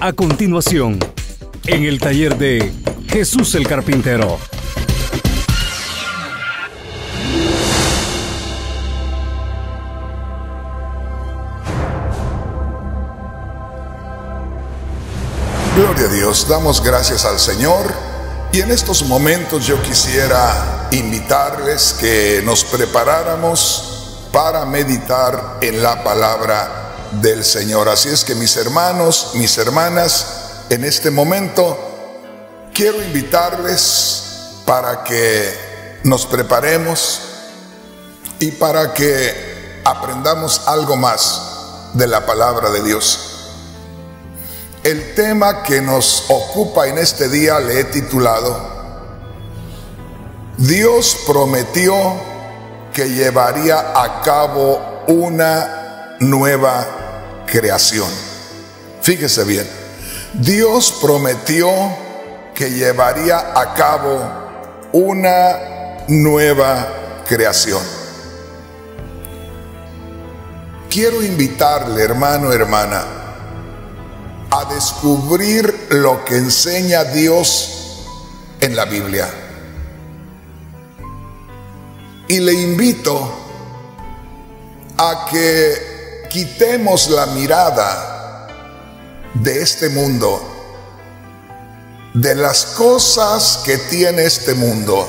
A continuación, en el taller de Jesús el Carpintero. Gloria a Dios, damos gracias al Señor y en estos momentos yo quisiera invitarles que nos preparáramos para meditar en la palabra del Señor. Así es que mis hermanos, mis hermanas, en este momento quiero invitarles para que nos preparemos y para que aprendamos algo más de la palabra de Dios. El tema que nos ocupa en este día le he titulado, Dios prometió que llevaría a cabo una nueva creación. Fíjese bien, Dios prometió que llevaría a cabo una nueva creación. Quiero invitarle, hermano, hermana, a descubrir lo que enseña Dios en la Biblia. Y le invito a que quitemos la mirada de este mundo, de las cosas que tiene este mundo,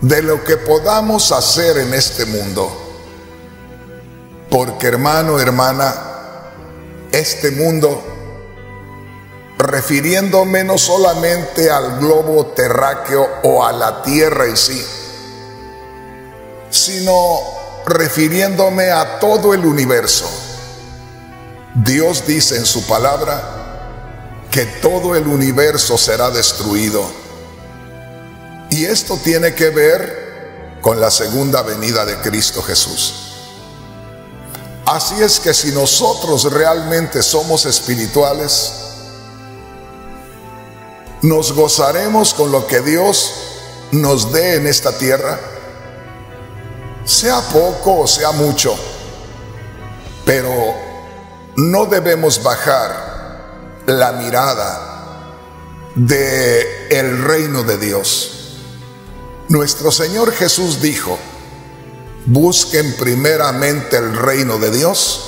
de lo que podamos hacer en este mundo. Porque hermano, hermana, este mundo, refiriéndome no solamente al globo terráqueo o a la tierra en sí, sino refiriéndome a todo el universo. Dios dice en su palabra que todo el universo será destruido. Y esto tiene que ver con la segunda venida de Cristo Jesús. Así es que si nosotros realmente somos espirituales, nos gozaremos con lo que Dios nos dé en esta tierra, sea poco o sea mucho, pero no debemos bajar la mirada de el reino de Dios. Nuestro Señor Jesús dijo, Busquen primeramente el reino de Dios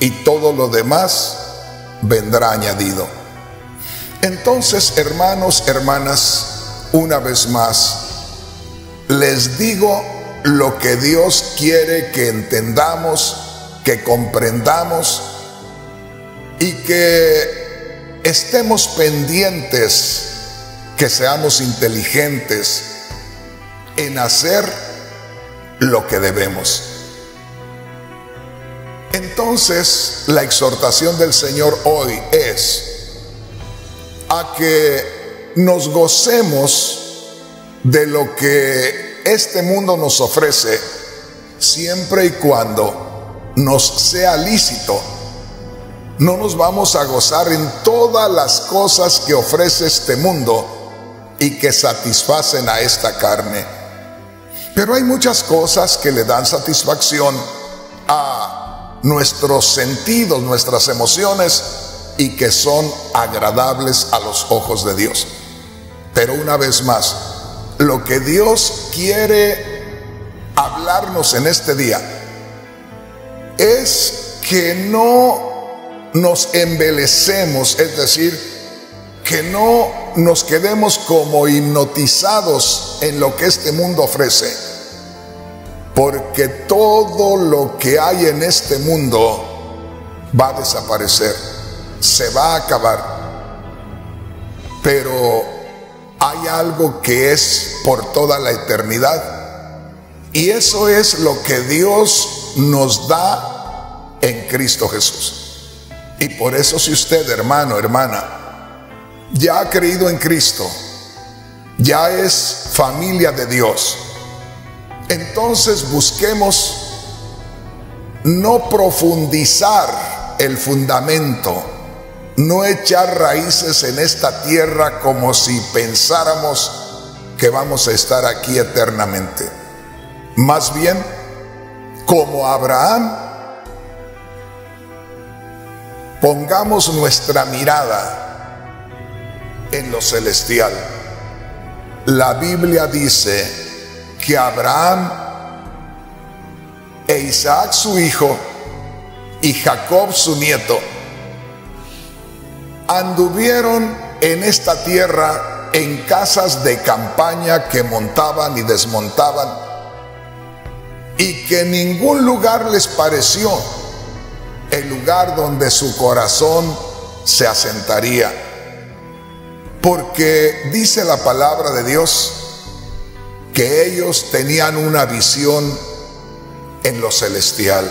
y todo lo demás vendrá añadido. Entonces, hermanos, hermanas, una vez más, les digo lo que Dios quiere que entendamos, que comprendamos y que estemos pendientes, que seamos inteligentes en hacer lo que debemos. Entonces, la exhortación del Señor hoy es a que nos gocemos de lo que este mundo nos ofrece, siempre y cuando nos sea lícito. No nos vamos a gozar en todas las cosas que ofrece este mundo y que satisfacen a esta carne pero hay muchas cosas que le dan satisfacción a nuestros sentidos, nuestras emociones y que son agradables a los ojos de Dios. Pero una vez más, lo que Dios quiere hablarnos en este día es que no nos embelecemos, es decir, que no nos quedemos como hipnotizados en lo que este mundo ofrece porque todo lo que hay en este mundo va a desaparecer, se va a acabar. Pero hay algo que es por toda la eternidad. Y eso es lo que Dios nos da en Cristo Jesús. Y por eso si usted, hermano, hermana, ya ha creído en Cristo, ya es familia de Dios, entonces busquemos no profundizar el fundamento, no echar raíces en esta tierra como si pensáramos que vamos a estar aquí eternamente. Más bien, como Abraham, pongamos nuestra mirada en lo celestial. La Biblia dice que Abraham e Isaac su hijo y Jacob su nieto anduvieron en esta tierra en casas de campaña que montaban y desmontaban y que ningún lugar les pareció el lugar donde su corazón se asentaría. Porque dice la palabra de Dios que ellos tenían una visión en lo celestial.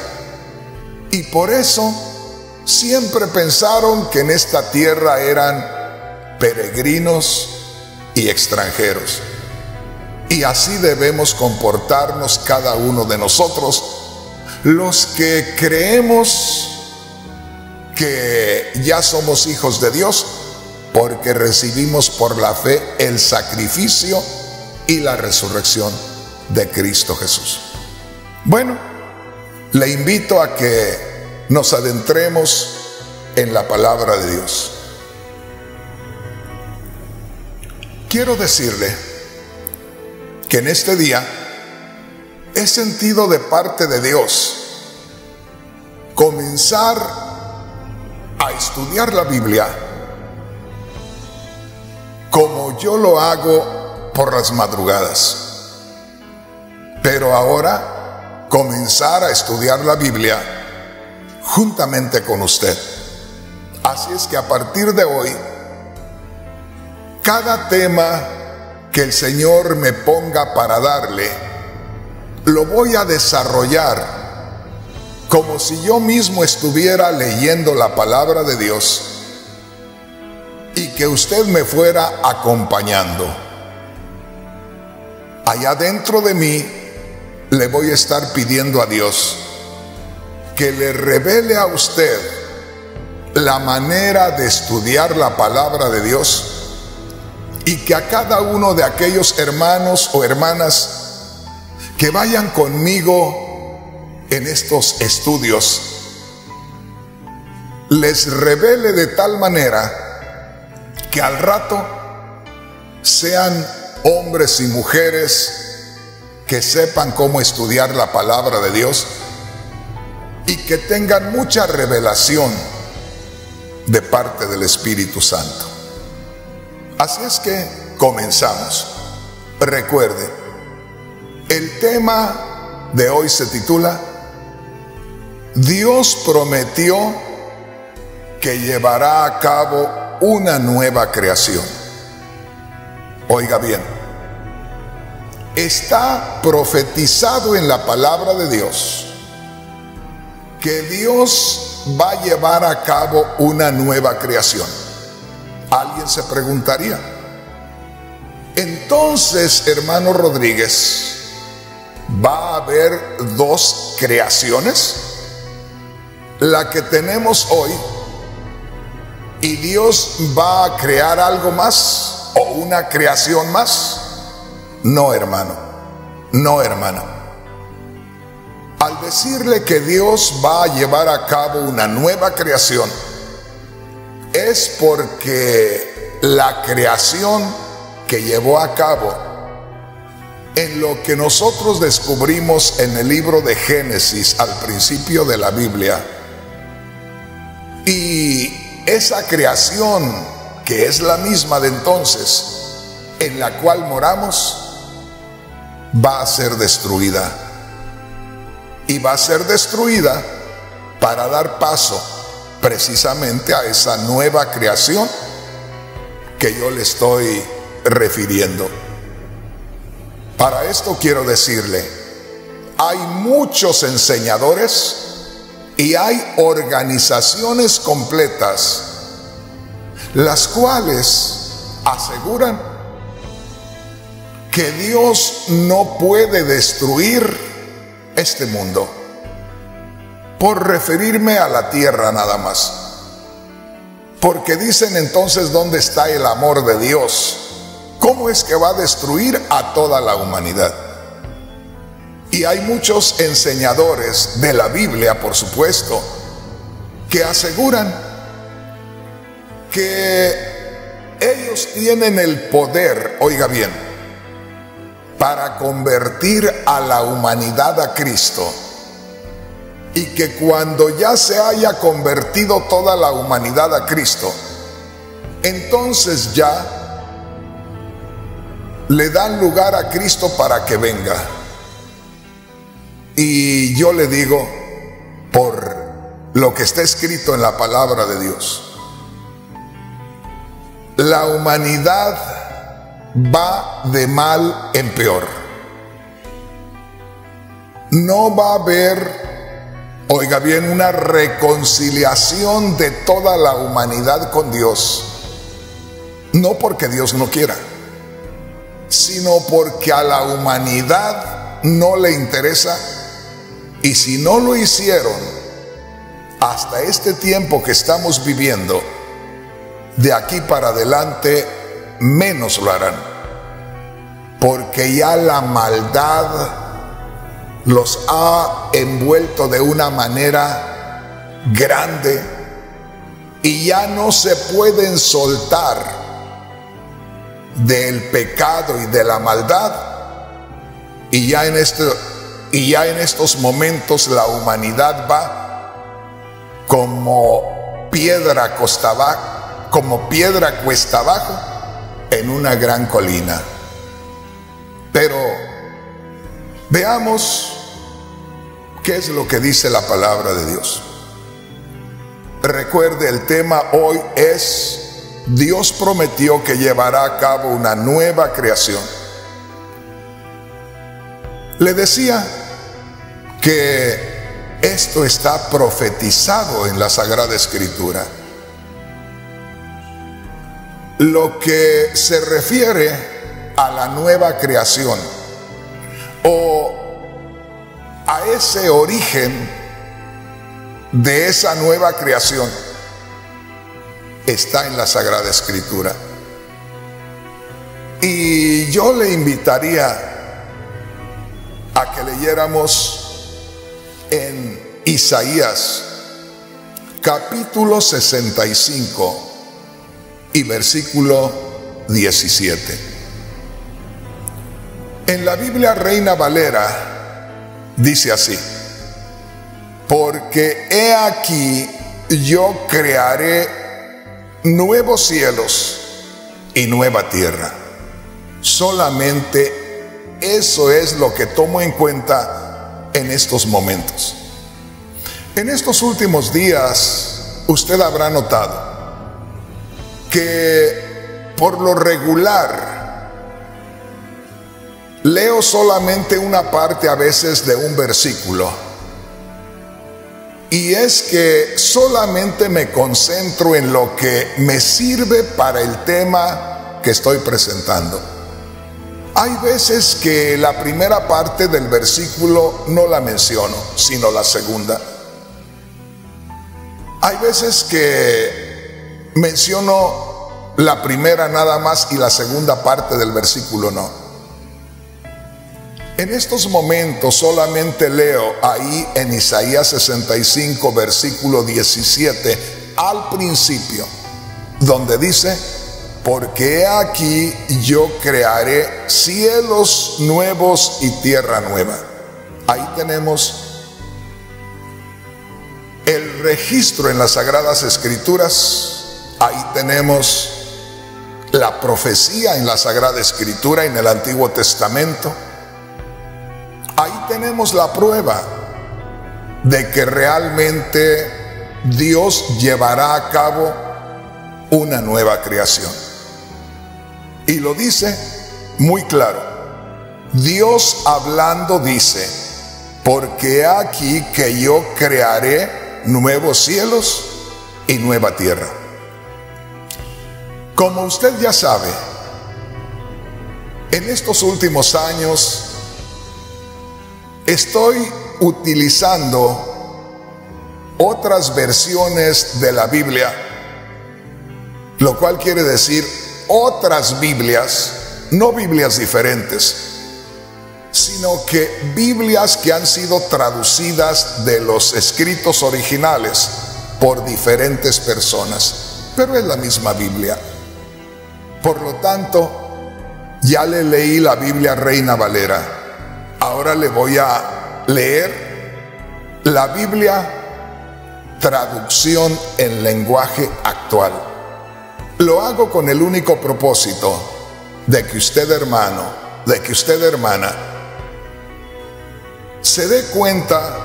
Y por eso siempre pensaron que en esta tierra eran peregrinos y extranjeros. Y así debemos comportarnos cada uno de nosotros, los que creemos que ya somos hijos de Dios, porque recibimos por la fe el sacrificio y la resurrección de Cristo Jesús. Bueno, le invito a que nos adentremos en la palabra de Dios. Quiero decirle que en este día he sentido de parte de Dios comenzar a estudiar la Biblia como yo lo hago por las madrugadas. Pero ahora comenzar a estudiar la Biblia juntamente con usted. Así es que a partir de hoy, cada tema que el Señor me ponga para darle, lo voy a desarrollar como si yo mismo estuviera leyendo la palabra de Dios y que usted me fuera acompañando. Allá dentro de mí le voy a estar pidiendo a Dios que le revele a usted la manera de estudiar la palabra de Dios y que a cada uno de aquellos hermanos o hermanas que vayan conmigo en estos estudios les revele de tal manera que al rato sean hombres y mujeres que sepan cómo estudiar la palabra de Dios y que tengan mucha revelación de parte del Espíritu Santo. Así es que comenzamos. Recuerde, el tema de hoy se titula Dios prometió que llevará a cabo una nueva creación. Oiga bien, está profetizado en la palabra de Dios que Dios va a llevar a cabo una nueva creación. Alguien se preguntaría, entonces, hermano Rodríguez, ¿va a haber dos creaciones? La que tenemos hoy y Dios va a crear algo más o una creación más? No, hermano, no, hermano. Al decirle que Dios va a llevar a cabo una nueva creación, es porque la creación que llevó a cabo en lo que nosotros descubrimos en el libro de Génesis al principio de la Biblia, y esa creación que es la misma de entonces, en la cual moramos, va a ser destruida y va a ser destruida para dar paso precisamente a esa nueva creación que yo le estoy refiriendo. Para esto quiero decirle, hay muchos enseñadores y hay organizaciones completas las cuales aseguran que Dios no puede destruir este mundo, por referirme a la tierra nada más. Porque dicen entonces dónde está el amor de Dios. ¿Cómo es que va a destruir a toda la humanidad? Y hay muchos enseñadores de la Biblia, por supuesto, que aseguran que ellos tienen el poder, oiga bien, para convertir a la humanidad a Cristo y que cuando ya se haya convertido toda la humanidad a Cristo, entonces ya le dan lugar a Cristo para que venga. Y yo le digo, por lo que está escrito en la palabra de Dios, la humanidad va de mal en peor. No va a haber Oiga bien, una reconciliación de toda la humanidad con Dios. No porque Dios no quiera, sino porque a la humanidad no le interesa. Y si no lo hicieron hasta este tiempo que estamos viviendo, de aquí para adelante menos lo harán. Porque ya la maldad los ha envuelto de una manera grande y ya no se pueden soltar del pecado y de la maldad y ya en este y ya en estos momentos la humanidad va como piedra costa abajo, como piedra cuesta abajo en una gran colina. Pero veamos ¿Qué es lo que dice la palabra de Dios? Recuerde, el tema hoy es, Dios prometió que llevará a cabo una nueva creación. Le decía que esto está profetizado en la Sagrada Escritura. Lo que se refiere a la nueva creación o a ese origen de esa nueva creación está en la Sagrada Escritura. Y yo le invitaría a que leyéramos en Isaías capítulo 65 y versículo 17. En la Biblia Reina Valera Dice así, porque he aquí yo crearé nuevos cielos y nueva tierra. Solamente eso es lo que tomo en cuenta en estos momentos. En estos últimos días, usted habrá notado que por lo regular Leo solamente una parte a veces de un versículo. Y es que solamente me concentro en lo que me sirve para el tema que estoy presentando. Hay veces que la primera parte del versículo no la menciono, sino la segunda. Hay veces que menciono la primera nada más y la segunda parte del versículo no. En estos momentos solamente leo ahí en Isaías 65, versículo 17, al principio, donde dice, porque aquí yo crearé cielos nuevos y tierra nueva. Ahí tenemos el registro en las Sagradas Escrituras, ahí tenemos la profecía en la Sagrada Escritura en el Antiguo Testamento Ahí tenemos la prueba de que realmente Dios llevará a cabo una nueva creación. Y lo dice muy claro. Dios hablando dice, porque aquí que yo crearé nuevos cielos y nueva tierra. Como usted ya sabe, en estos últimos años Estoy utilizando otras versiones de la Biblia, lo cual quiere decir otras Biblias, no Biblias diferentes, sino que Biblias que han sido traducidas de los escritos originales por diferentes personas. pero es la misma Biblia. Por lo tanto, ya le leí la Biblia Reina Valera. Ahora le voy a leer la Biblia traducción en lenguaje actual. Lo hago con el único propósito de que usted hermano, de que usted hermana, se dé cuenta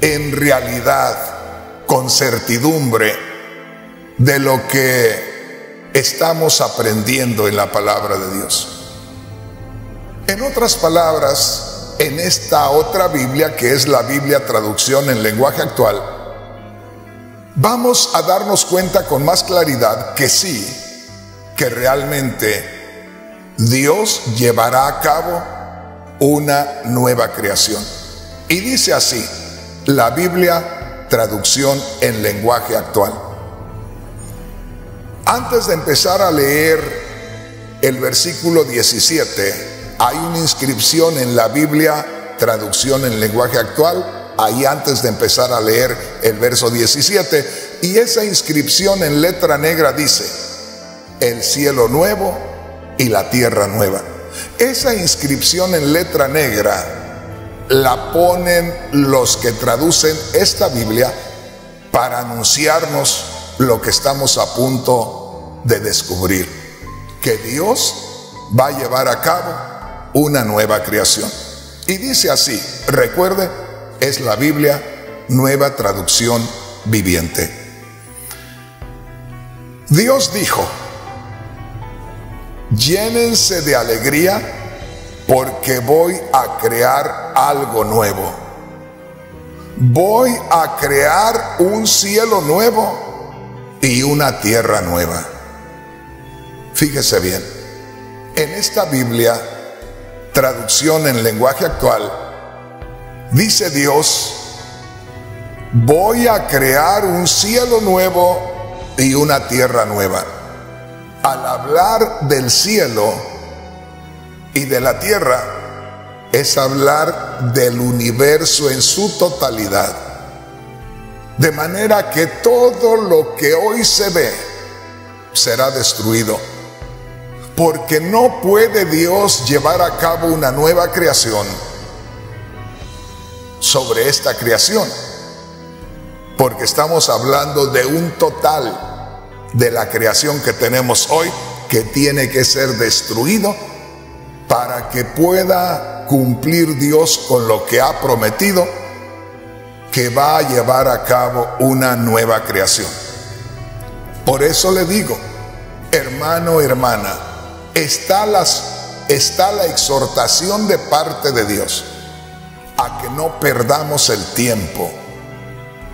en realidad, con certidumbre, de lo que estamos aprendiendo en la palabra de Dios. En otras palabras, en esta otra Biblia, que es la Biblia traducción en lenguaje actual, vamos a darnos cuenta con más claridad que sí, que realmente Dios llevará a cabo una nueva creación. Y dice así, la Biblia traducción en lenguaje actual. Antes de empezar a leer el versículo 17, hay una inscripción en la Biblia traducción en lenguaje actual, ahí antes de empezar a leer el verso 17, y esa inscripción en letra negra dice, el cielo nuevo y la tierra nueva. Esa inscripción en letra negra la ponen los que traducen esta Biblia para anunciarnos lo que estamos a punto de descubrir, que Dios va a llevar a cabo una nueva creación. Y dice así, recuerde, es la Biblia nueva traducción viviente. Dios dijo, llénense de alegría porque voy a crear algo nuevo. Voy a crear un cielo nuevo y una tierra nueva. Fíjese bien, en esta Biblia, traducción en lenguaje actual, dice Dios, voy a crear un cielo nuevo y una tierra nueva. Al hablar del cielo, y de la tierra es hablar del universo en su totalidad. De manera que todo lo que hoy se ve será destruido. Porque no puede Dios llevar a cabo una nueva creación sobre esta creación. Porque estamos hablando de un total de la creación que tenemos hoy que tiene que ser destruido para que pueda cumplir Dios con lo que ha prometido, que va a llevar a cabo una nueva creación. Por eso le digo, hermano, hermana, está, está la exhortación de parte de Dios a que no perdamos el tiempo.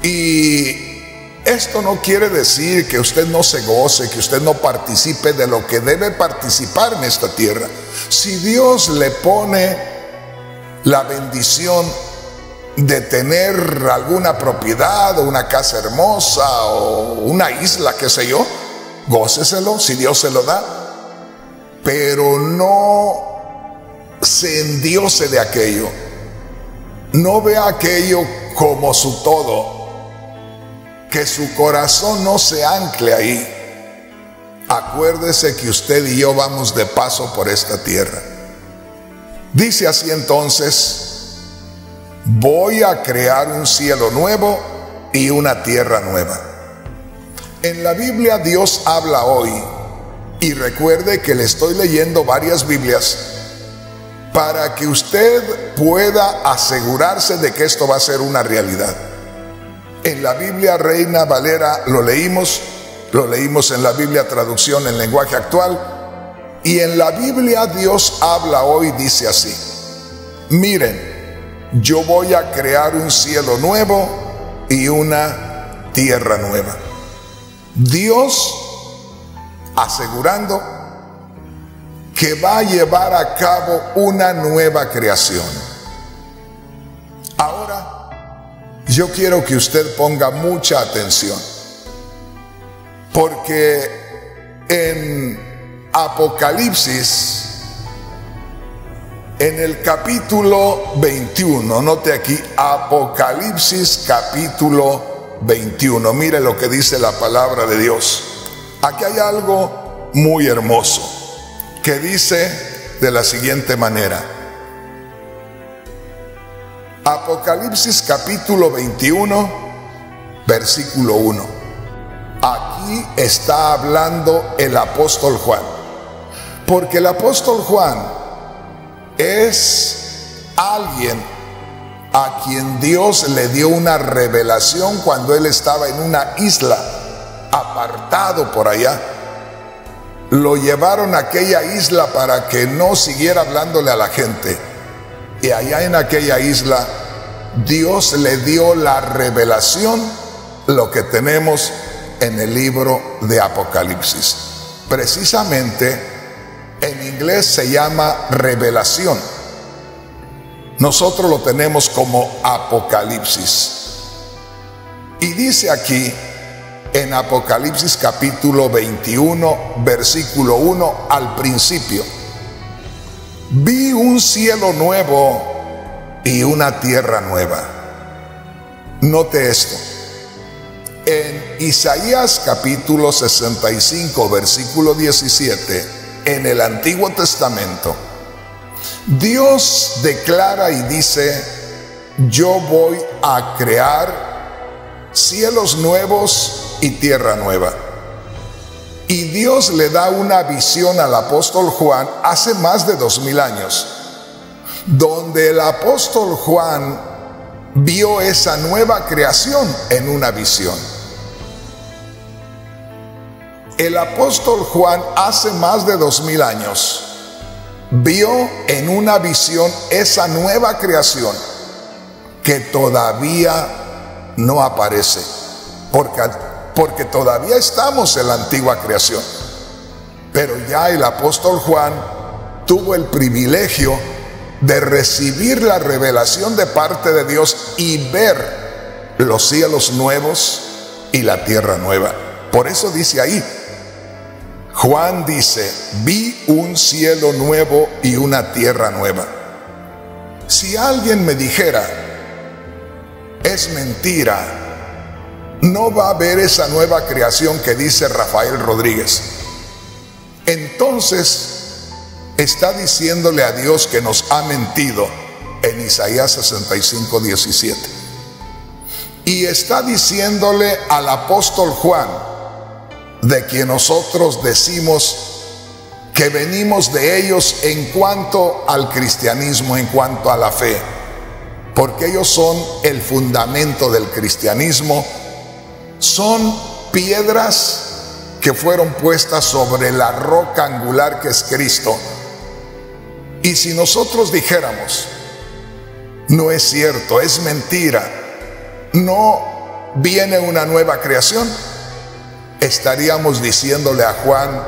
Y esto no quiere decir que usted no se goce, que usted no participe de lo que debe participar en esta tierra. Si Dios le pone la bendición de tener alguna propiedad o una casa hermosa o una isla, qué sé yo, góceselo si Dios se lo da. Pero no se endiose de aquello. No vea aquello como su todo que su corazón no se ancle ahí. Acuérdese que usted y yo vamos de paso por esta tierra. Dice así entonces, voy a crear un cielo nuevo y una tierra nueva. En la Biblia Dios habla hoy y recuerde que le estoy leyendo varias Biblias para que usted pueda asegurarse de que esto va a ser una realidad. En la Biblia Reina Valera lo leímos, lo leímos en la Biblia traducción en lenguaje actual, y en la Biblia Dios habla hoy, dice así, miren, yo voy a crear un cielo nuevo y una tierra nueva. Dios asegurando que va a llevar a cabo una nueva creación. Yo quiero que usted ponga mucha atención, porque en Apocalipsis, en el capítulo 21, note aquí, Apocalipsis capítulo 21. Mire lo que dice la palabra de Dios. Aquí hay algo muy hermoso que dice de la siguiente manera. Apocalipsis capítulo 21, versículo 1. Aquí está hablando el apóstol Juan. Porque el apóstol Juan es alguien a quien Dios le dio una revelación cuando él estaba en una isla, apartado por allá. Lo llevaron a aquella isla para que no siguiera hablándole a la gente y allá en aquella isla, Dios le dio la revelación, lo que tenemos en el libro de Apocalipsis. Precisamente en inglés se llama revelación. Nosotros lo tenemos como Apocalipsis. Y dice aquí en Apocalipsis capítulo 21, versículo 1 al principio vi un cielo nuevo y una tierra nueva. Note esto. En Isaías capítulo 65, versículo 17, en el Antiguo Testamento, Dios declara y dice, yo voy a crear cielos nuevos y tierra nueva. Y Dios le da una visión al apóstol Juan hace más de dos mil años, donde el apóstol Juan vio esa nueva creación en una visión. El apóstol Juan hace más de dos mil años vio en una visión esa nueva creación que todavía no aparece, porque porque todavía estamos en la antigua creación. Pero ya el apóstol Juan tuvo el privilegio de recibir la revelación de parte de Dios y ver los cielos nuevos y la tierra nueva. Por eso dice ahí, Juan dice, vi un cielo nuevo y una tierra nueva. Si alguien me dijera, es mentira, no va a haber esa nueva creación que dice Rafael Rodríguez. Entonces está diciéndole a Dios que nos ha mentido en Isaías 65, 17. Y está diciéndole al apóstol Juan, de quien nosotros decimos que venimos de ellos en cuanto al cristianismo, en cuanto a la fe, porque ellos son el fundamento del cristianismo son piedras que fueron puestas sobre la roca angular que es Cristo. Y si nosotros dijéramos, no es cierto, es mentira, no viene una nueva creación, estaríamos diciéndole a Juan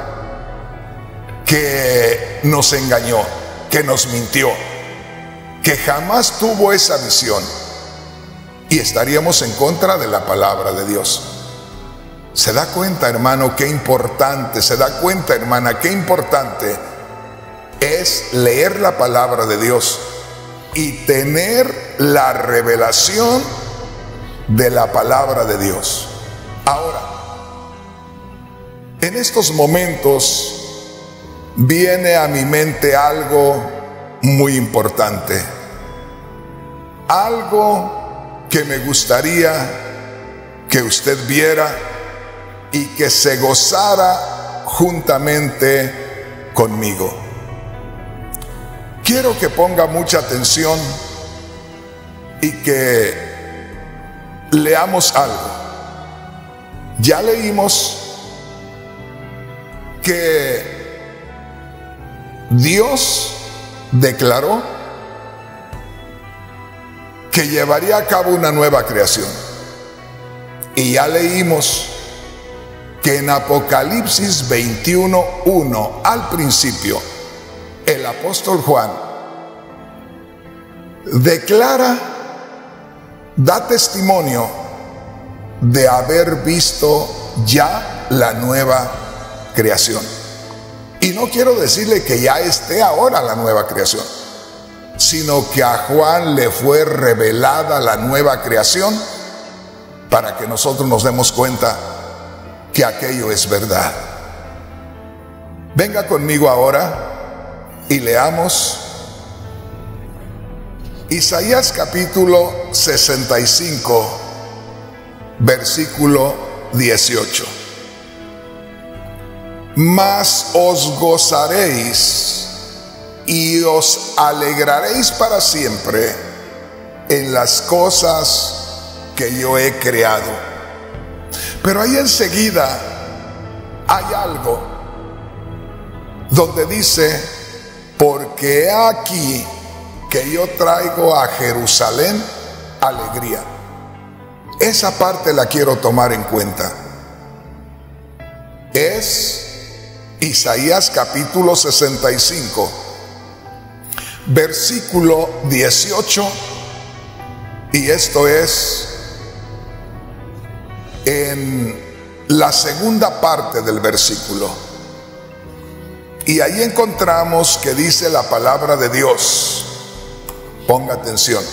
que nos engañó, que nos mintió, que jamás tuvo esa visión y estaríamos en contra de la palabra de Dios. ¿Se da cuenta, hermano, qué importante? ¿Se da cuenta, hermana, qué importante es leer la palabra de Dios y tener la revelación de la palabra de Dios? Ahora, en estos momentos viene a mi mente algo muy importante. Algo que me gustaría que usted viera y que se gozara juntamente conmigo. Quiero que ponga mucha atención y que leamos algo. Ya leímos que Dios declaró que llevaría a cabo una nueva creación. Y ya leímos que en Apocalipsis 21.1 al principio, el apóstol Juan declara, da testimonio de haber visto ya la nueva creación. Y no quiero decirle que ya esté ahora la nueva creación sino que a Juan le fue revelada la nueva creación para que nosotros nos demos cuenta que aquello es verdad. Venga conmigo ahora y leamos Isaías capítulo 65, versículo 18. Mas os gozaréis y os alegraréis para siempre en las cosas que yo he creado. Pero ahí enseguida hay algo donde dice, porque aquí que yo traigo a Jerusalén alegría. Esa parte la quiero tomar en cuenta. Es Isaías capítulo 65, versículo 18, y esto es en la segunda parte del versículo. Y ahí encontramos que dice la palabra de Dios. Ponga atención.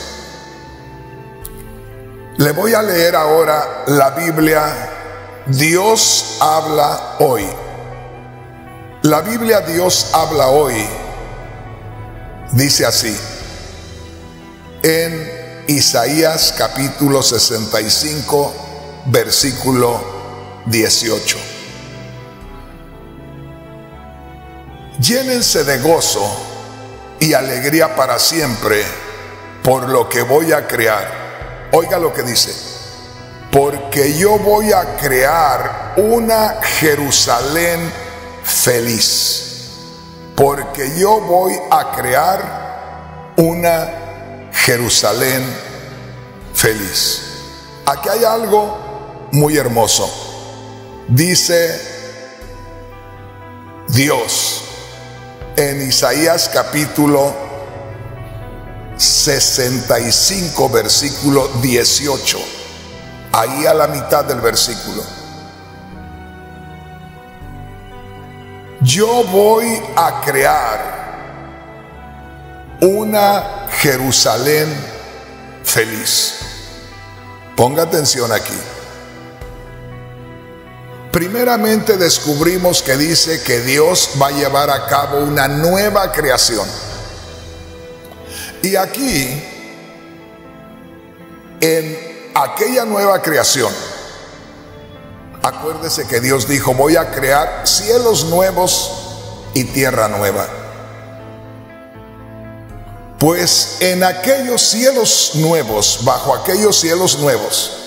Le voy a leer ahora la Biblia. Dios habla hoy. La Biblia Dios habla hoy. Dice así. En Isaías capítulo 65, versículo 18. Llénense de gozo y alegría para siempre por lo que voy a crear. Oiga lo que dice. Porque yo voy a crear una Jerusalén feliz. Porque yo voy a crear una Jerusalén feliz. Aquí hay algo muy hermoso. Dice Dios en Isaías capítulo 65, versículo 18. Ahí a la mitad del versículo. Yo voy a crear una Jerusalén feliz. Ponga atención aquí. Primeramente descubrimos que dice que Dios va a llevar a cabo una nueva creación. Y aquí, en aquella nueva creación, acuérdese que Dios dijo, voy a crear cielos nuevos y tierra nueva. Pues en aquellos cielos nuevos, bajo aquellos cielos nuevos,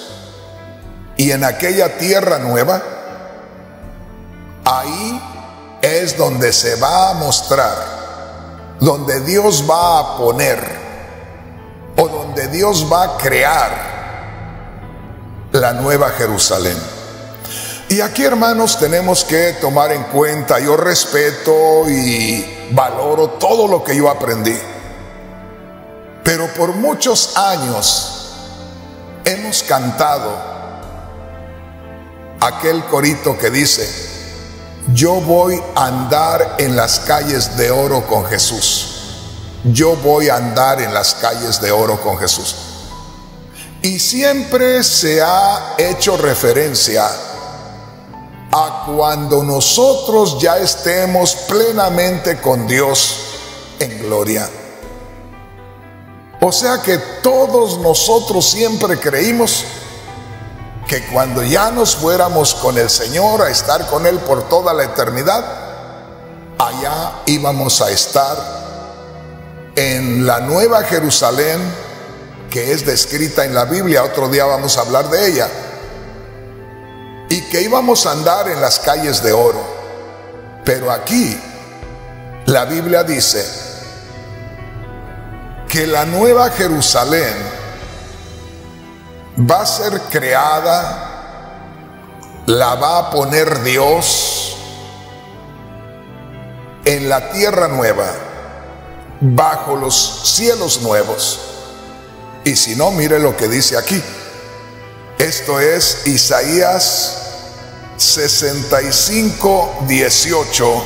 y en aquella tierra nueva, ahí es donde se va a mostrar donde Dios va a poner o donde Dios va a crear la nueva Jerusalén. Y aquí hermanos tenemos que tomar en cuenta, yo respeto y valoro todo lo que yo aprendí, pero por muchos años hemos cantado aquel corito que dice, yo voy a andar en las calles de oro con Jesús. Yo voy a andar en las calles de oro con Jesús. Y siempre se ha hecho referencia a cuando nosotros ya estemos plenamente con Dios en gloria. O sea que todos nosotros siempre creímos que cuando ya nos fuéramos con el Señor a estar con Él por toda la eternidad, allá íbamos a estar en la nueva Jerusalén que es descrita en la Biblia, otro día vamos a hablar de ella, y que íbamos a andar en las calles de oro. Pero aquí la Biblia dice que la nueva Jerusalén va a ser creada, la va a poner Dios en la tierra nueva, bajo los cielos nuevos. Y si no, mire lo que dice aquí. Esto es Isaías 65, 18.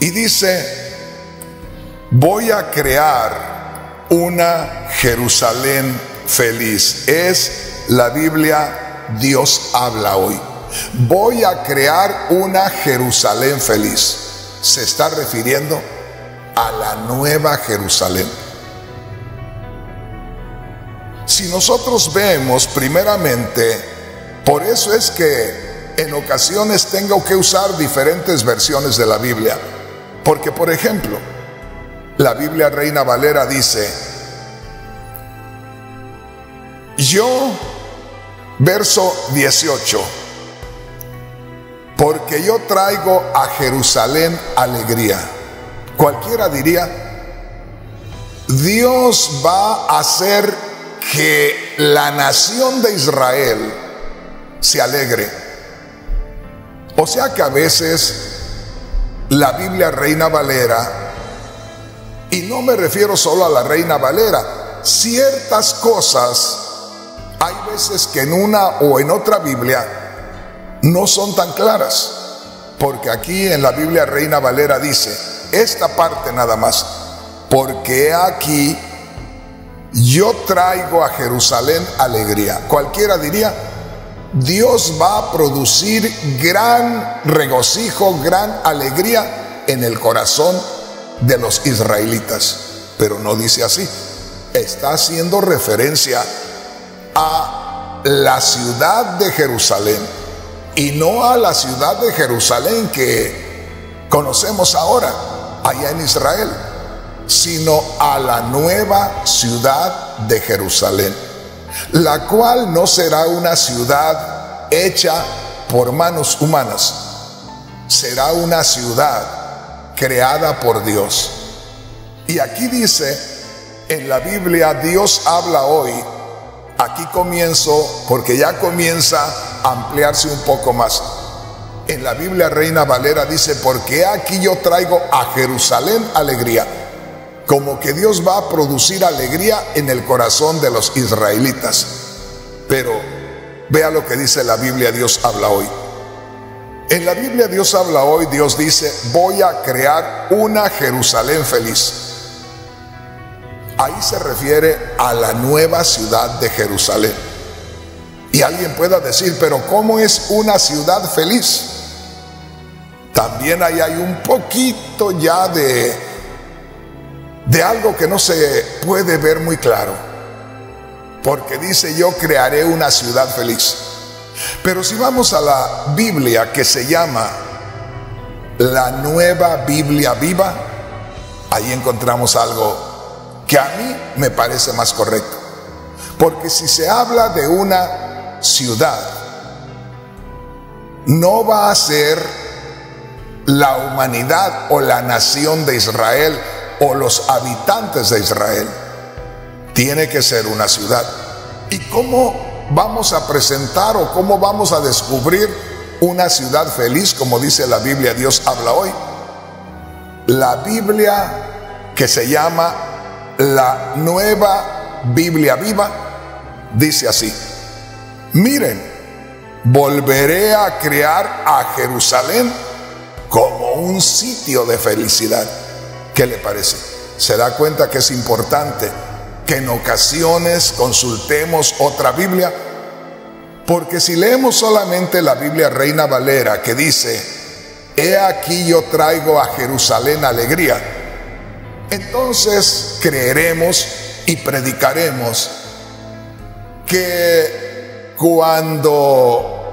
Y dice, voy a crear una Jerusalén feliz. Es la Biblia, Dios habla hoy. Voy a crear una Jerusalén feliz. Se está refiriendo a la nueva Jerusalén. Si nosotros vemos primeramente, por eso es que en ocasiones tengo que usar diferentes versiones de la Biblia. Porque, por ejemplo, la Biblia Reina Valera dice, yo, verso 18, porque yo traigo a Jerusalén alegría. Cualquiera diría, Dios va a hacer que la nación de Israel se alegre. O sea que a veces la Biblia Reina Valera, y no me refiero solo a la Reina Valera, ciertas cosas hay veces que en una o en otra Biblia no son tan claras, porque aquí en la Biblia Reina Valera dice, esta parte nada más, porque aquí yo traigo a Jerusalén alegría. Cualquiera diría, Dios va a producir gran regocijo, gran alegría en el corazón de los israelitas. Pero no dice así. Está haciendo referencia a la ciudad de Jerusalén y no a la ciudad de Jerusalén que conocemos ahora, allá en Israel, sino a la nueva ciudad de Jerusalén la cual no será una ciudad hecha por manos humanas, será una ciudad creada por Dios. Y aquí dice, en la Biblia Dios habla hoy, aquí comienzo, porque ya comienza a ampliarse un poco más. En la Biblia Reina Valera dice, porque aquí yo traigo a Jerusalén alegría como que Dios va a producir alegría en el corazón de los israelitas. Pero vea lo que dice la Biblia, Dios habla hoy. En la Biblia Dios habla hoy, Dios dice, voy a crear una Jerusalén feliz. Ahí se refiere a la nueva ciudad de Jerusalén. Y alguien pueda decir, pero ¿cómo es una ciudad feliz? También ahí hay un poquito ya de de algo que no se puede ver muy claro. Porque dice, yo crearé una ciudad feliz. Pero si vamos a la Biblia que se llama la nueva Biblia viva, ahí encontramos algo que a mí me parece más correcto. Porque si se habla de una ciudad, no va a ser la humanidad o la nación de Israel o los habitantes de Israel. Tiene que ser una ciudad. ¿Y cómo vamos a presentar o cómo vamos a descubrir una ciudad feliz, como dice la Biblia, Dios habla hoy? La Biblia que se llama la nueva Biblia viva, dice así, miren, volveré a crear a Jerusalén como un sitio de felicidad. ¿Qué le parece? ¿Se da cuenta que es importante que en ocasiones consultemos otra Biblia? Porque si leemos solamente la Biblia Reina Valera que dice, he aquí yo traigo a Jerusalén alegría, entonces creeremos y predicaremos que cuando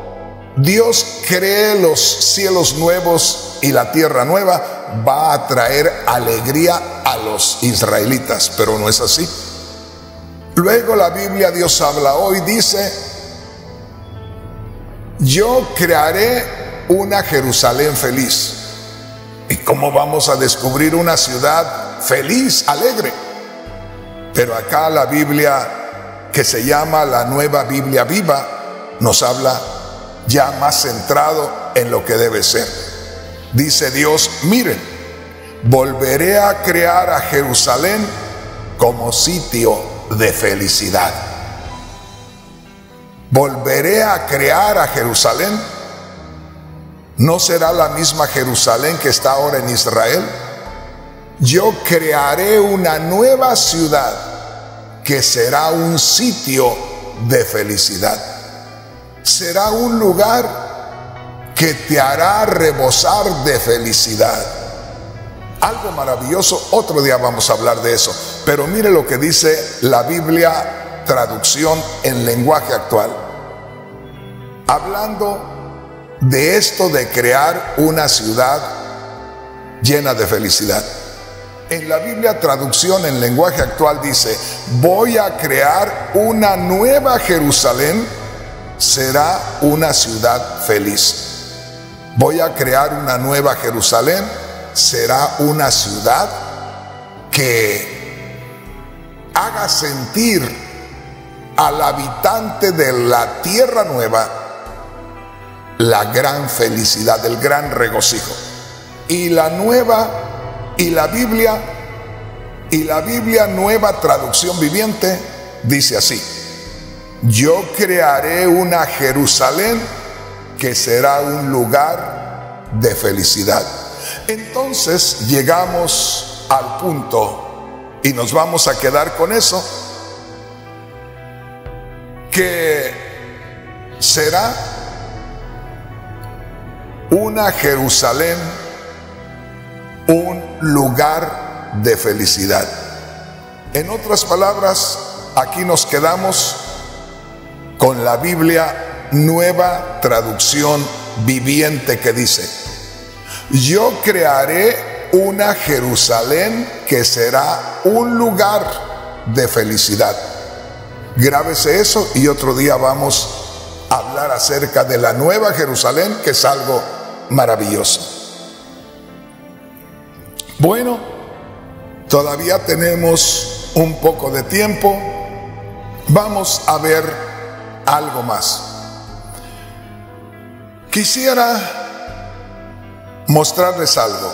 Dios cree los cielos nuevos y la tierra nueva, va a traer alegría a los israelitas, pero no es así. Luego la Biblia, Dios habla hoy, dice, yo crearé una Jerusalén feliz. ¿Y cómo vamos a descubrir una ciudad feliz, alegre? Pero acá la Biblia, que se llama la nueva Biblia viva, nos habla ya más centrado en lo que debe ser. Dice Dios, miren, volveré a crear a Jerusalén como sitio de felicidad. Volveré a crear a Jerusalén. ¿No será la misma Jerusalén que está ahora en Israel? Yo crearé una nueva ciudad que será un sitio de felicidad. Será un lugar que te hará rebosar de felicidad. Algo maravilloso, otro día vamos a hablar de eso. Pero mire lo que dice la Biblia, traducción en lenguaje actual. Hablando de esto de crear una ciudad llena de felicidad. En la Biblia traducción en lenguaje actual dice, voy a crear una nueva Jerusalén, será una ciudad feliz. Voy a crear una nueva Jerusalén, será una ciudad que haga sentir al habitante de la tierra nueva la gran felicidad, el gran regocijo. Y la nueva y la Biblia, y la Biblia nueva traducción viviente, dice así, yo crearé una Jerusalén que será un lugar de felicidad. Entonces llegamos al punto y nos vamos a quedar con eso, que será una Jerusalén un lugar de felicidad. En otras palabras, aquí nos quedamos con la Biblia nueva traducción viviente que dice, yo crearé una Jerusalén que será un lugar de felicidad. Grábese eso y otro día vamos a hablar acerca de la nueva Jerusalén, que es algo maravilloso. Bueno, todavía tenemos un poco de tiempo. Vamos a ver algo más. Quisiera mostrarles algo.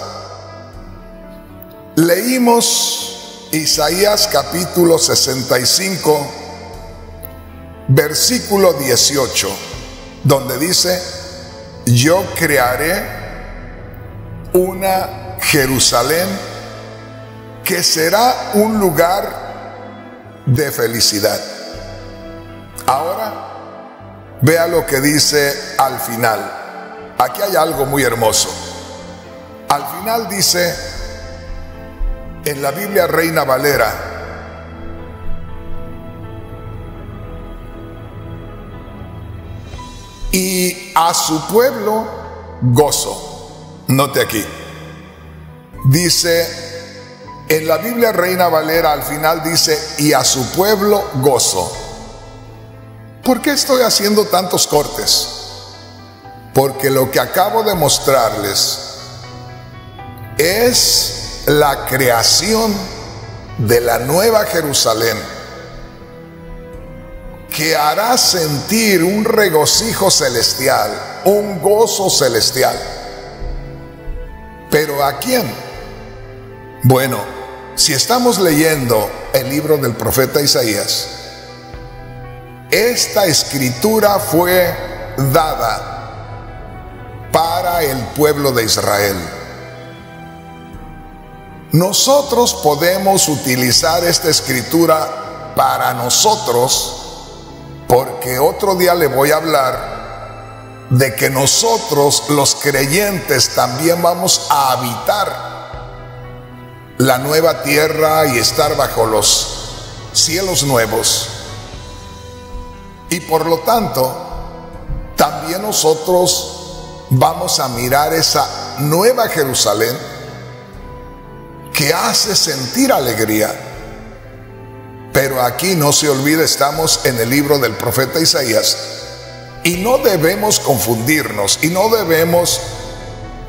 Leímos Isaías capítulo 65, versículo 18, donde dice, yo crearé una Jerusalén, que será un lugar de felicidad. Ahora, vea lo que dice al final. Aquí hay algo muy hermoso. Al final dice, en la Biblia Reina Valera, y a su pueblo gozo. Note aquí. Dice, en la Biblia Reina Valera al final dice, y a su pueblo gozo. ¿Por qué estoy haciendo tantos cortes? Porque lo que acabo de mostrarles es la creación de la nueva Jerusalén que hará sentir un regocijo celestial, un gozo celestial. ¿Pero a quién? Bueno, si estamos leyendo el libro del profeta Isaías, esta escritura fue dada para el pueblo de Israel. Nosotros podemos utilizar esta escritura para nosotros porque otro día le voy a hablar de que nosotros los creyentes también vamos a habitar la nueva tierra y estar bajo los cielos nuevos. Y por lo tanto, también nosotros vamos a mirar esa nueva Jerusalén que hace sentir alegría. Pero aquí no se olvide, estamos en el libro del profeta Isaías y no debemos confundirnos y no debemos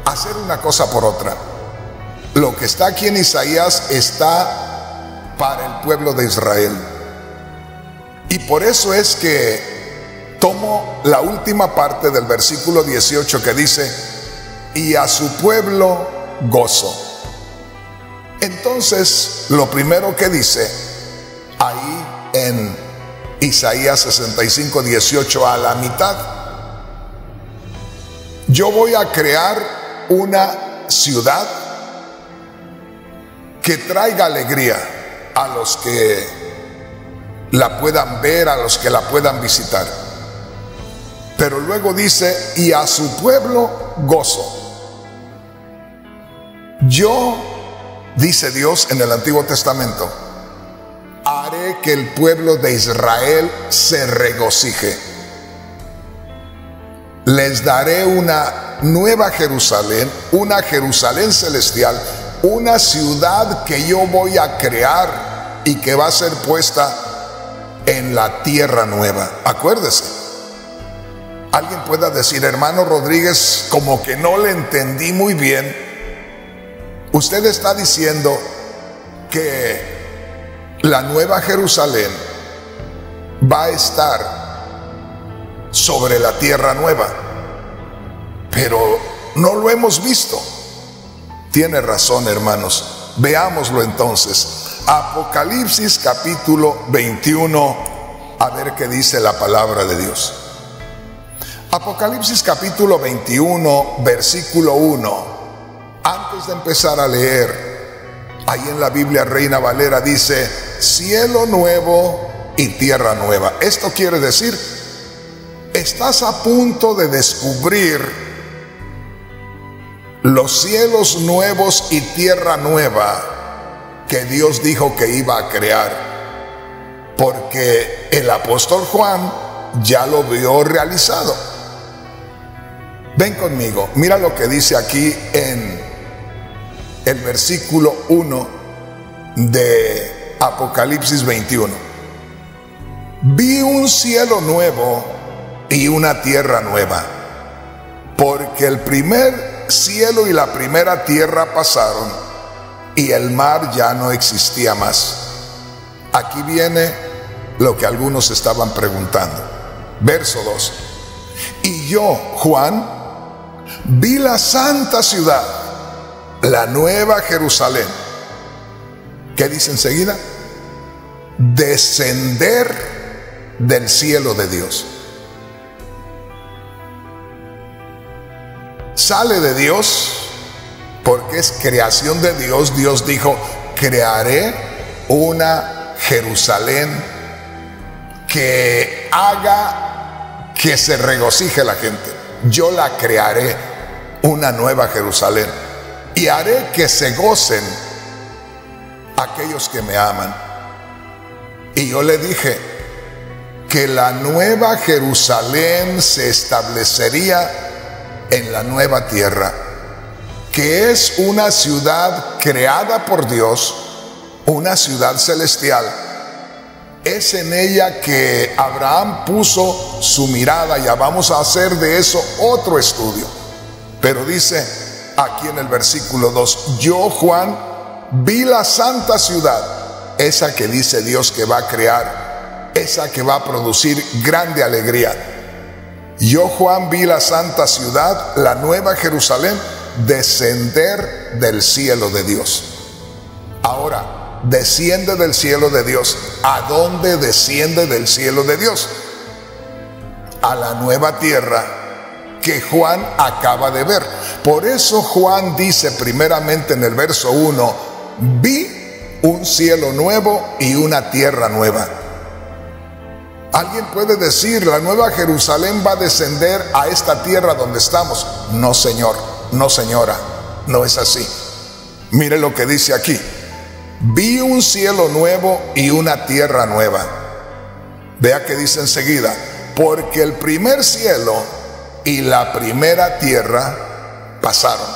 hacer una cosa por otra. Lo que está aquí en Isaías está para el pueblo de Israel. Y por eso es que tomo la última parte del versículo 18 que dice, y a su pueblo gozo. Entonces, lo primero que dice ahí en Isaías 65, 18 a la mitad, yo voy a crear una ciudad que traiga alegría a los que la puedan ver, a los que la puedan visitar. Pero luego dice, y a su pueblo gozo. Yo, dice Dios en el Antiguo Testamento, haré que el pueblo de Israel se regocije. Les daré una nueva Jerusalén, una Jerusalén celestial, una ciudad que yo voy a crear y que va a ser puesta en la tierra nueva. Acuérdese. Alguien pueda decir, hermano Rodríguez, como que no le entendí muy bien. Usted está diciendo que la nueva Jerusalén va a estar sobre la tierra nueva, pero no lo hemos visto. Tiene razón, hermanos. Veámoslo entonces. Apocalipsis capítulo 21, a ver qué dice la palabra de Dios. Apocalipsis capítulo 21, versículo 1. Antes de empezar a leer, Ahí en la Biblia Reina Valera dice, cielo nuevo y tierra nueva. Esto quiere decir, estás a punto de descubrir los cielos nuevos y tierra nueva que Dios dijo que iba a crear. Porque el apóstol Juan ya lo vio realizado. Ven conmigo, mira lo que dice aquí en el versículo 1 de Apocalipsis 21. Vi un cielo nuevo y una tierra nueva, porque el primer cielo y la primera tierra pasaron y el mar ya no existía más. Aquí viene lo que algunos estaban preguntando. Verso 2. Y yo, Juan, vi la santa ciudad la nueva Jerusalén. ¿Qué dice enseguida? Descender del cielo de Dios. Sale de Dios porque es creación de Dios. Dios dijo, crearé una Jerusalén que haga que se regocije la gente. Yo la crearé una nueva Jerusalén y haré que se gocen aquellos que me aman. Y yo le dije que la nueva Jerusalén se establecería en la nueva tierra, que es una ciudad creada por Dios, una ciudad celestial. Es en ella que Abraham puso su mirada, ya vamos a hacer de eso otro estudio. Pero dice, aquí en el versículo 2, yo Juan vi la santa ciudad, esa que dice Dios que va a crear, esa que va a producir grande alegría. Yo Juan vi la santa ciudad, la nueva Jerusalén, descender del cielo de Dios. Ahora, desciende del cielo de Dios. ¿A dónde desciende del cielo de Dios? A la nueva tierra que Juan acaba de ver. Por eso Juan dice primeramente en el verso 1, vi un cielo nuevo y una tierra nueva. Alguien puede decir, la nueva Jerusalén va a descender a esta tierra donde estamos. No, Señor, no, señora, no es así. Mire lo que dice aquí. Vi un cielo nuevo y una tierra nueva. Vea que dice enseguida, porque el primer cielo y la primera tierra pasaron.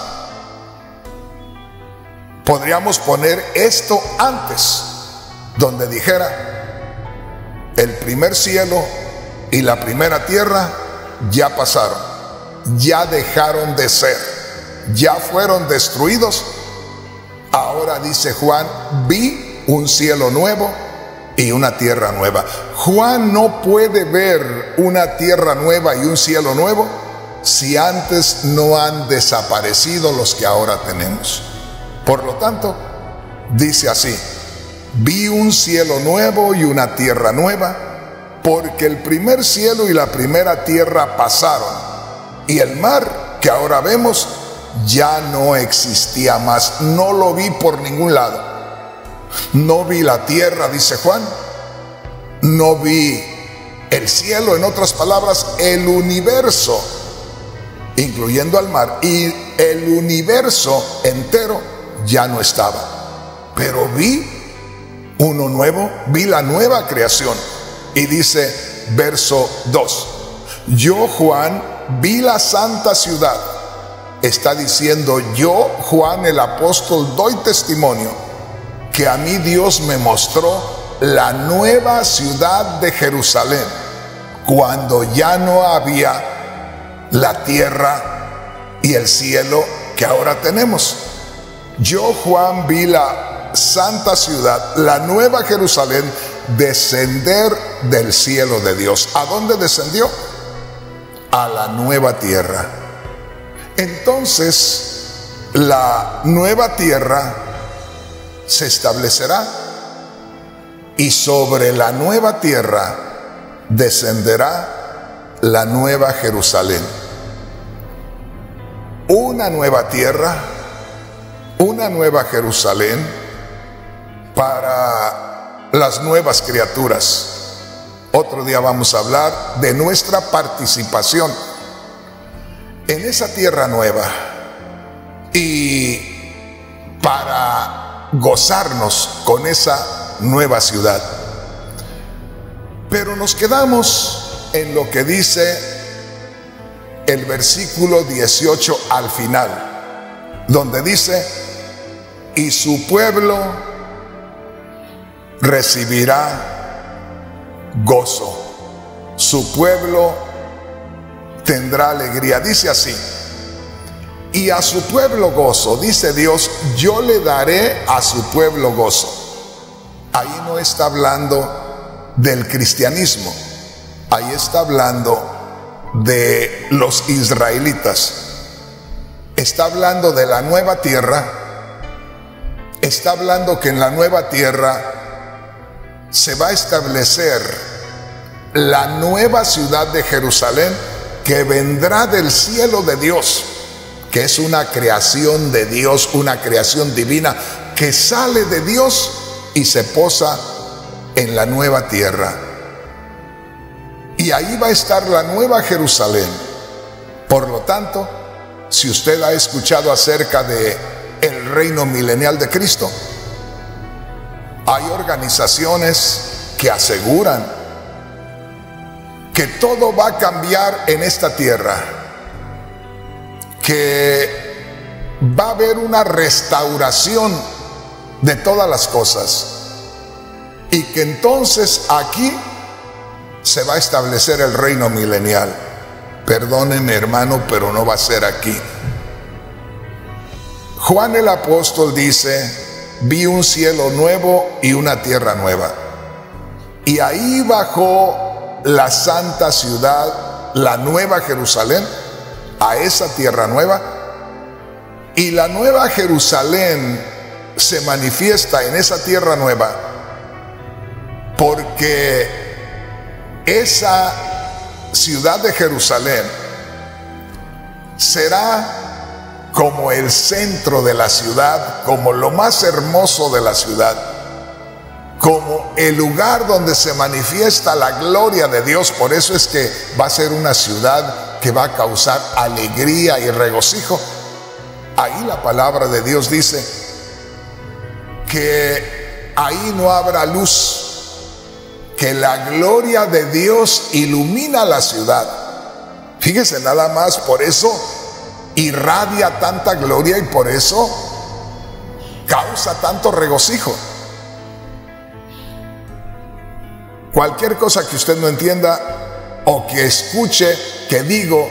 Podríamos poner esto antes, donde dijera, el primer cielo y la primera tierra ya pasaron, ya dejaron de ser, ya fueron destruidos. Ahora dice Juan, vi un cielo nuevo y una tierra nueva. Juan no puede ver una tierra nueva y un cielo nuevo si antes no han desaparecido los que ahora tenemos. Por lo tanto, dice así, vi un cielo nuevo y una tierra nueva, porque el primer cielo y la primera tierra pasaron, y el mar que ahora vemos ya no existía más, no lo vi por ningún lado. No vi la tierra, dice Juan, no vi el cielo, en otras palabras, el universo, incluyendo al mar, y el universo entero ya no estaba. Pero vi uno nuevo, vi la nueva creación. Y dice verso 2, yo Juan vi la santa ciudad. Está diciendo, yo Juan el apóstol doy testimonio que a mí Dios me mostró la nueva ciudad de Jerusalén, cuando ya no había la tierra y el cielo que ahora tenemos. Yo Juan vi la santa ciudad, la nueva Jerusalén, descender del cielo de Dios. ¿A dónde descendió? A la nueva tierra. Entonces, la nueva tierra se establecerá y sobre la nueva tierra descenderá la nueva Jerusalén. Una nueva tierra, una nueva Jerusalén para las nuevas criaturas. Otro día vamos a hablar de nuestra participación en esa tierra nueva y para gozarnos con esa nueva ciudad. Pero nos quedamos en lo que dice el versículo 18 al final, donde dice, y su pueblo recibirá gozo, su pueblo tendrá alegría. Dice así, y a su pueblo gozo, dice Dios, yo le daré a su pueblo gozo. Ahí no está hablando del cristianismo, ahí está hablando de los israelitas. Está hablando de la nueva tierra, está hablando que en la nueva tierra se va a establecer la nueva ciudad de Jerusalén que vendrá del cielo de Dios, que es una creación de Dios, una creación divina que sale de Dios y se posa en la nueva tierra. Y ahí va a estar la nueva Jerusalén. Por lo tanto, si usted ha escuchado acerca de el reino milenial de Cristo, hay organizaciones que aseguran que todo va a cambiar en esta tierra, que va a haber una restauración de todas las cosas y que entonces aquí se va a establecer el reino milenial. Perdóneme hermano, pero no va a ser aquí. Juan el apóstol dice, vi un cielo nuevo y una tierra nueva. Y ahí bajó la santa ciudad, la nueva Jerusalén, a esa tierra nueva. Y la nueva Jerusalén se manifiesta en esa tierra nueva porque esa ciudad de Jerusalén será como el centro de la ciudad, como lo más hermoso de la ciudad, como el lugar donde se manifiesta la gloria de Dios. Por eso es que va a ser una ciudad que va a causar alegría y regocijo. Ahí la palabra de Dios dice que ahí no habrá luz, que la gloria de Dios ilumina la ciudad. Fíjese nada más, por eso irradia tanta gloria y por eso causa tanto regocijo. Cualquier cosa que usted no entienda o que escuche que digo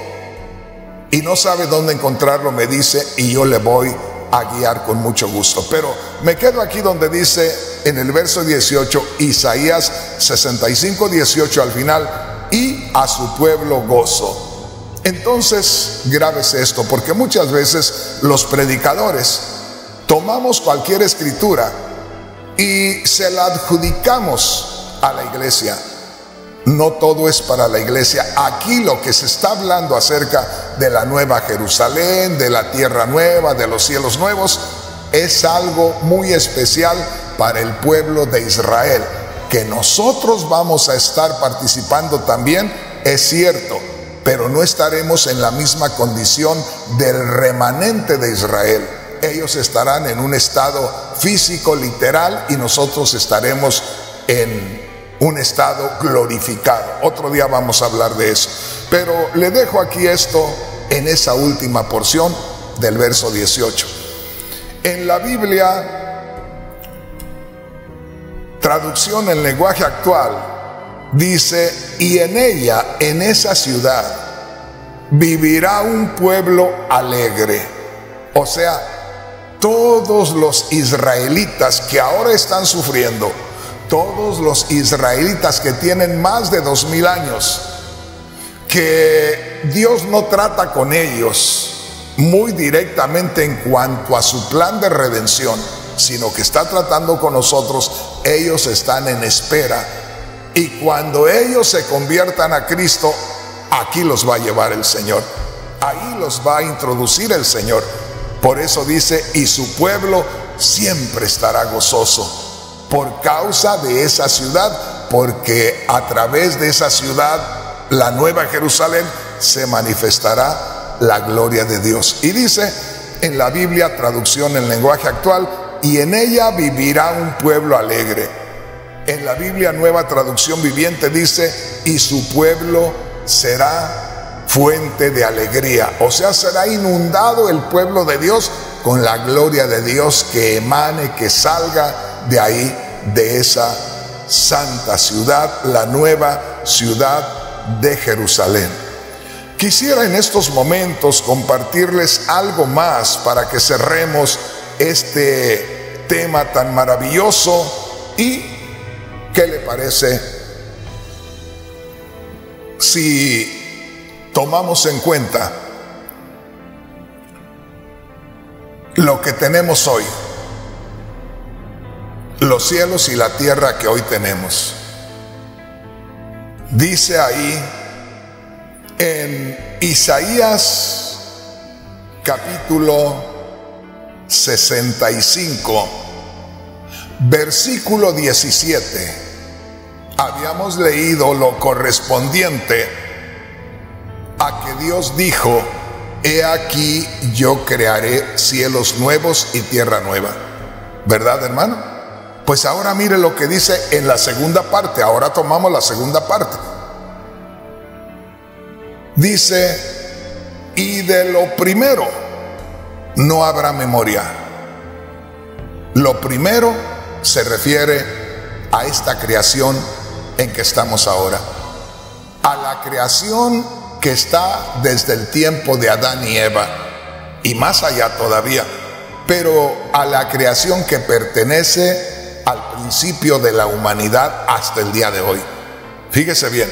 y no sabe dónde encontrarlo, me dice y yo le voy a guiar con mucho gusto. Pero me quedo aquí donde dice en el verso 18, Isaías 65, 18 al final, y a su pueblo gozo. Entonces, grábese esto, porque muchas veces los predicadores tomamos cualquier escritura y se la adjudicamos a la iglesia. No todo es para la iglesia. Aquí lo que se está hablando acerca de la nueva Jerusalén, de la tierra nueva, de los cielos nuevos, es algo muy especial para el pueblo de Israel, que nosotros vamos a estar participando también, es cierto, pero no estaremos en la misma condición del remanente de Israel. Ellos estarán en un estado físico literal y nosotros estaremos en un estado glorificado. Otro día vamos a hablar de eso. Pero le dejo aquí esto en esa última porción del verso 18. En la Biblia, traducción en lenguaje actual, dice, y en ella, en esa ciudad, vivirá un pueblo alegre. O sea, todos los israelitas que ahora están sufriendo, todos los israelitas que tienen más de dos mil años, que Dios no trata con ellos muy directamente en cuanto a su plan de redención, sino que está tratando con nosotros, ellos están en espera. Y cuando ellos se conviertan a Cristo, aquí los va a llevar el Señor. Ahí los va a introducir el Señor. Por eso dice, y su pueblo siempre estará gozoso por causa de esa ciudad, porque a través de esa ciudad, la nueva Jerusalén, se manifestará la gloria de Dios. Y dice en la Biblia, traducción en lenguaje actual, y en ella vivirá un pueblo alegre. En la Biblia nueva traducción viviente dice, y su pueblo será fuente de alegría. O sea, será inundado el pueblo de Dios con la gloria de Dios que emane, que salga de ahí, de esa santa ciudad, la nueva ciudad de Jerusalén. Quisiera en estos momentos compartirles algo más para que cerremos este tema tan maravilloso y ¿qué le parece si tomamos en cuenta lo que tenemos hoy? Los cielos y la tierra que hoy tenemos. Dice ahí en Isaías capítulo 65, versículo 17. Habíamos leído lo correspondiente a que Dios dijo, he aquí yo crearé cielos nuevos y tierra nueva. ¿Verdad, hermano? Pues ahora mire lo que dice en la segunda parte, ahora tomamos la segunda parte. Dice, y de lo primero no habrá memoria. Lo primero se refiere a esta creación en que estamos ahora, a la creación que está desde el tiempo de Adán y Eva y más allá todavía, pero a la creación que pertenece al principio de la humanidad hasta el día de hoy. Fíjese bien,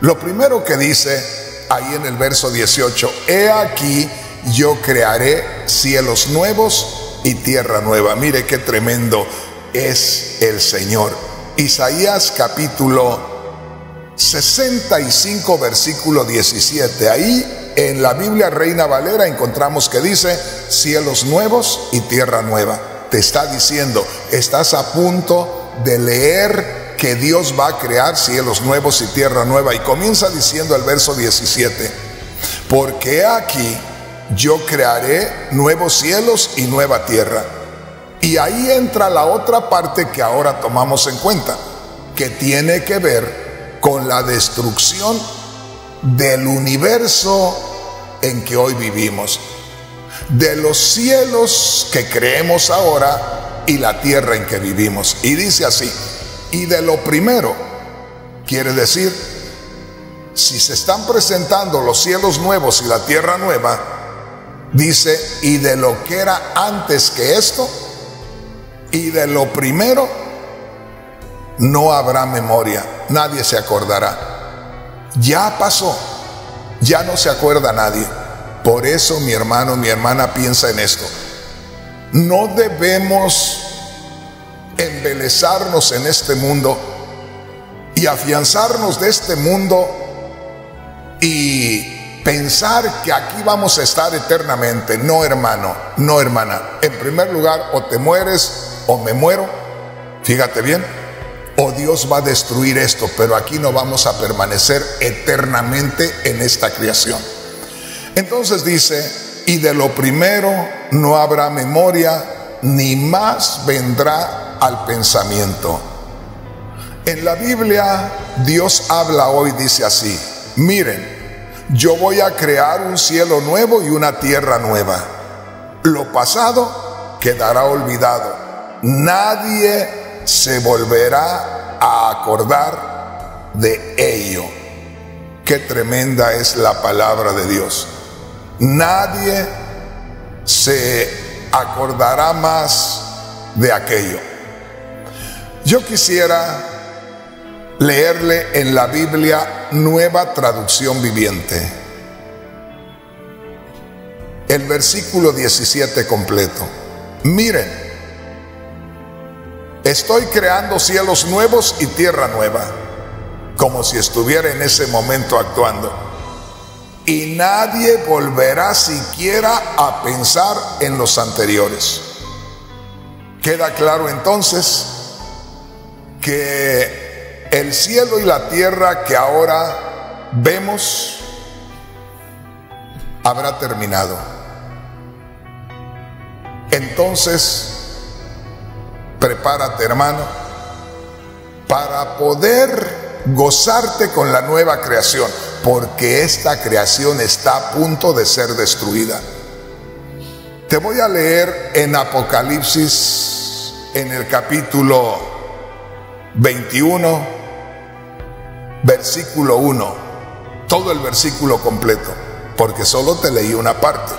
lo primero que dice ahí en el verso 18, he aquí yo crearé cielos nuevos y tierra nueva. Mire qué tremendo es el Señor. Isaías capítulo 65 versículo 17. Ahí en la Biblia Reina Valera encontramos que dice cielos nuevos y tierra nueva te está diciendo, estás a punto de leer que Dios va a crear cielos nuevos y tierra nueva. Y comienza diciendo el verso 17, porque aquí yo crearé nuevos cielos y nueva tierra. Y ahí entra la otra parte que ahora tomamos en cuenta, que tiene que ver con la destrucción del universo en que hoy vivimos de los cielos que creemos ahora y la tierra en que vivimos. Y dice así, y de lo primero, quiere decir, si se están presentando los cielos nuevos y la tierra nueva, dice, y de lo que era antes que esto, y de lo primero, no habrá memoria, nadie se acordará. Ya pasó, ya no se acuerda nadie. Por eso mi hermano, mi hermana piensa en esto. No debemos embelezarnos en este mundo y afianzarnos de este mundo y pensar que aquí vamos a estar eternamente. No, hermano, no, hermana. En primer lugar, o te mueres o me muero. Fíjate bien. o Dios va a destruir esto, pero aquí no vamos a permanecer eternamente en esta creación. Entonces dice, y de lo primero no habrá memoria, ni más vendrá al pensamiento. En la Biblia Dios habla hoy, dice así, miren, yo voy a crear un cielo nuevo y una tierra nueva. Lo pasado quedará olvidado. Nadie se volverá a acordar de ello. Qué tremenda es la palabra de Dios. Nadie se acordará más de aquello. Yo quisiera leerle en la Biblia nueva traducción viviente. El versículo 17 completo. Miren, estoy creando cielos nuevos y tierra nueva, como si estuviera en ese momento actuando. Y nadie volverá siquiera a pensar en los anteriores. Queda claro entonces que el cielo y la tierra que ahora vemos habrá terminado. Entonces, prepárate hermano para poder gozarte con la nueva creación, porque esta creación está a punto de ser destruida. Te voy a leer en Apocalipsis, en el capítulo 21, versículo 1, todo el versículo completo, porque solo te leí una parte,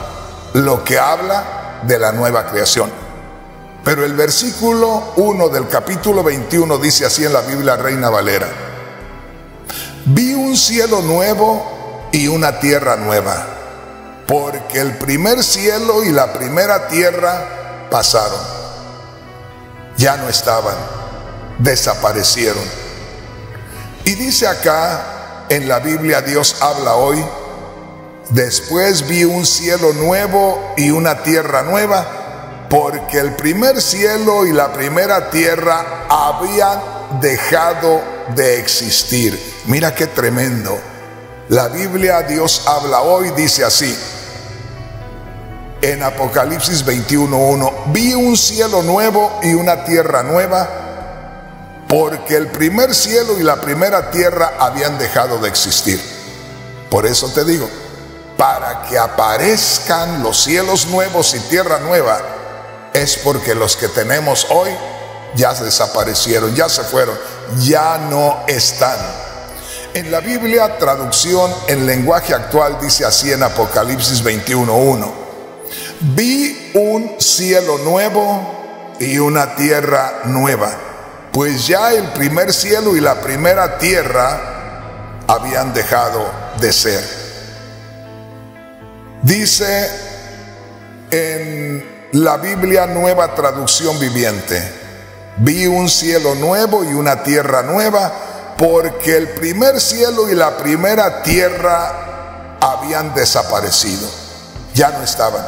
lo que habla de la nueva creación. Pero el versículo 1 del capítulo 21 dice así en la Biblia Reina Valera, vi un cielo nuevo y una tierra nueva, porque el primer cielo y la primera tierra pasaron, ya no estaban, desaparecieron. Y dice acá en la Biblia, Dios habla hoy, después vi un cielo nuevo y una tierra nueva, porque el primer cielo y la primera tierra habían dejado de existir. Mira qué tremendo. La Biblia, Dios habla hoy, dice así. En Apocalipsis 21.1, vi un cielo nuevo y una tierra nueva porque el primer cielo y la primera tierra habían dejado de existir. Por eso te digo, para que aparezcan los cielos nuevos y tierra nueva, es porque los que tenemos hoy ya desaparecieron, ya se fueron, ya no están. En la Biblia, traducción en lenguaje actual dice así en Apocalipsis 21.1. Vi un cielo nuevo y una tierra nueva pues ya el primer cielo y la primera tierra habían dejado de ser. Dice en la Biblia Nueva Traducción Viviente, vi un cielo nuevo y una tierra nueva, porque el primer cielo y la primera tierra habían desaparecido, ya no estaban.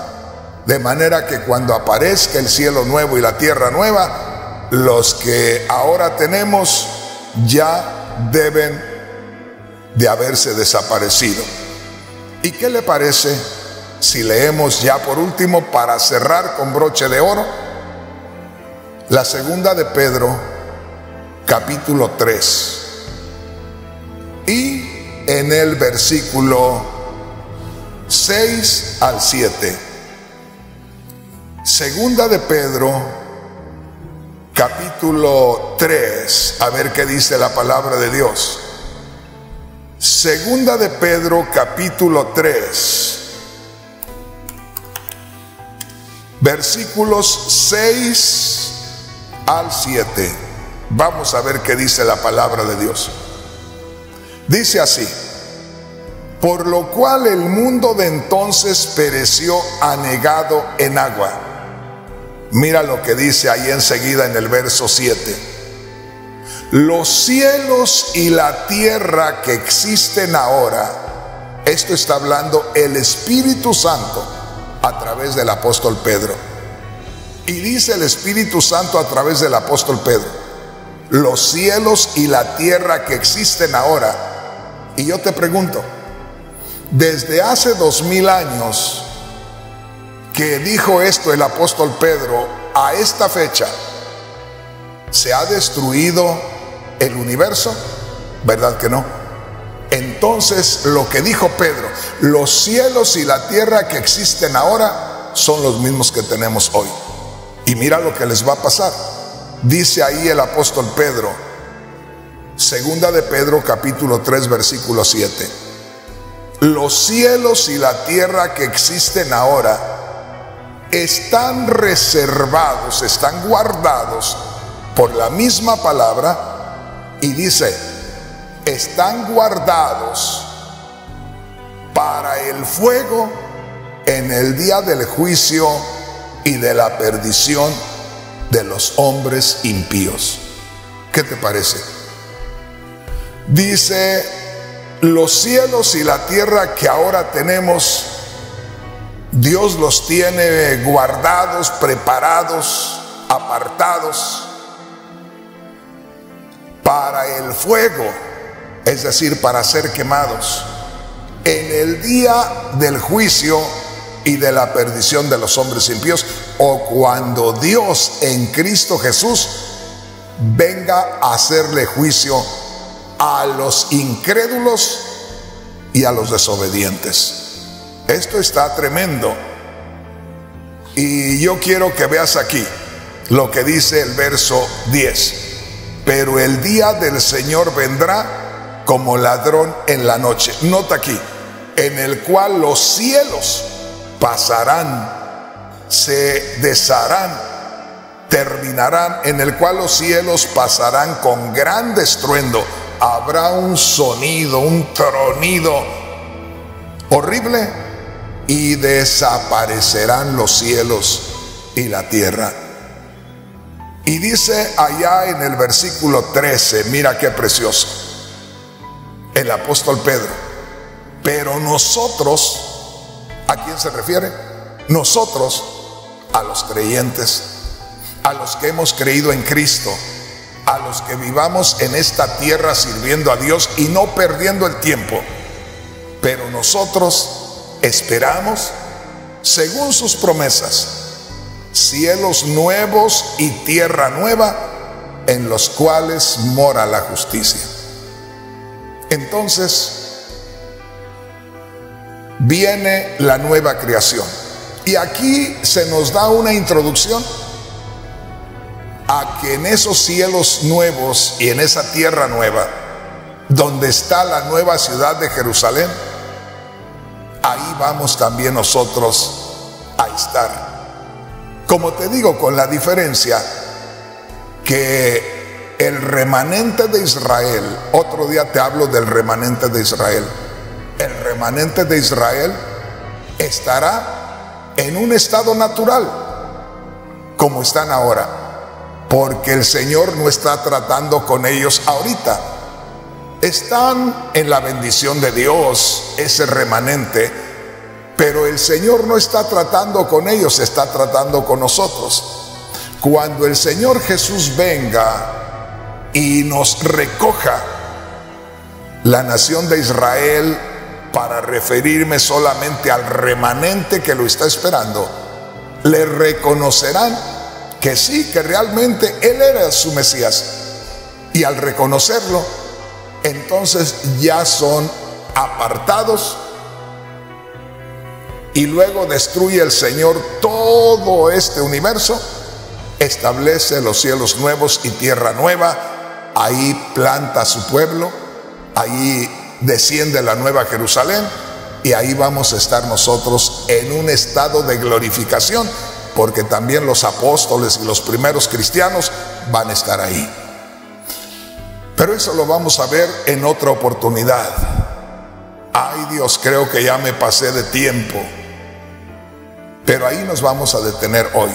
De manera que cuando aparezca el cielo nuevo y la tierra nueva, los que ahora tenemos ya deben de haberse desaparecido. ¿Y qué le parece si leemos ya por último para cerrar con broche de oro la segunda de Pedro capítulo 3 y en el versículo 6 al 7. Segunda de Pedro capítulo 3, a ver qué dice la palabra de Dios. Segunda de Pedro, capítulo 3, versículos 6 al 7. Vamos a ver qué dice la palabra de Dios. Dice así, por lo cual el mundo de entonces pereció anegado en agua Mira lo que dice ahí enseguida en el verso 7. Los cielos y la tierra que existen ahora, esto está hablando el Espíritu Santo a través del apóstol Pedro. Y dice el Espíritu Santo a través del apóstol Pedro, los cielos y la tierra que existen ahora. Y yo te pregunto, desde hace dos mil años que dijo esto el apóstol Pedro, a esta fecha, ¿se ha destruido el universo? ¿Verdad que no? Entonces lo que dijo Pedro, los cielos y la tierra que existen ahora son los mismos que tenemos hoy. Y mira lo que les va a pasar. Dice ahí el apóstol Pedro, segunda de Pedro capítulo 3 versículo 7. Los cielos y la tierra que existen ahora están reservados, están guardados por la misma palabra y dice, están guardados para el fuego en el día del juicio y de la perdición de los hombres impíos. ¿Qué te parece? Dice, los cielos y la tierra que ahora tenemos, Dios los tiene guardados, preparados, apartados para el fuego, es decir, para ser quemados. En el día del juicio y de la perdición de los hombres impíos, o cuando Dios en Cristo Jesús venga a hacerle juicio a los incrédulos y a los desobedientes. Esto está tremendo. Y yo quiero que veas aquí lo que dice el verso 10. Pero el día del Señor vendrá como ladrón en la noche. Nota aquí, en el cual los cielos pasarán, se desharán, terminarán, en el cual los cielos pasarán con gran estruendo. Habrá un sonido, un tronido horrible y desaparecerán los cielos y la tierra. Y dice allá en el versículo 13, mira qué precioso, el apóstol Pedro, pero nosotros ¿A quién se refiere? Nosotros, a los creyentes, a los que hemos creído en Cristo, a los que vivamos en esta tierra sirviendo a Dios y no perdiendo el tiempo. Pero nosotros esperamos, según sus promesas, cielos nuevos y tierra nueva en los cuales mora la justicia. Entonces, viene la nueva creación. Y aquí se nos da una introducción a que en esos cielos nuevos y en esa tierra nueva, donde está la nueva ciudad de Jerusalén, ahí vamos también nosotros a estar. Como te digo, con la diferencia que el remanente de Israel, otro día te hablo del remanente de Israel, el remanente de Israel estará en un estado natural, como están ahora, porque el Señor no está tratando con ellos ahorita. Están en la bendición de Dios, ese remanente, pero el Señor no está tratando con ellos, está tratando con nosotros. Cuando el Señor Jesús venga y nos recoja, la nación de Israel para referirme solamente al remanente que lo está esperando, le reconocerán que sí, que realmente Él era su Mesías. Y al reconocerlo, entonces ya son apartados y luego destruye el Señor todo este universo, establece los cielos nuevos y tierra nueva, ahí planta su pueblo, ahí desciende la nueva Jerusalén y ahí vamos a estar nosotros en un estado de glorificación, porque también los apóstoles y los primeros cristianos van a estar ahí. Pero eso lo vamos a ver en otra oportunidad. Ay Dios, creo que ya me pasé de tiempo. Pero ahí nos vamos a detener hoy.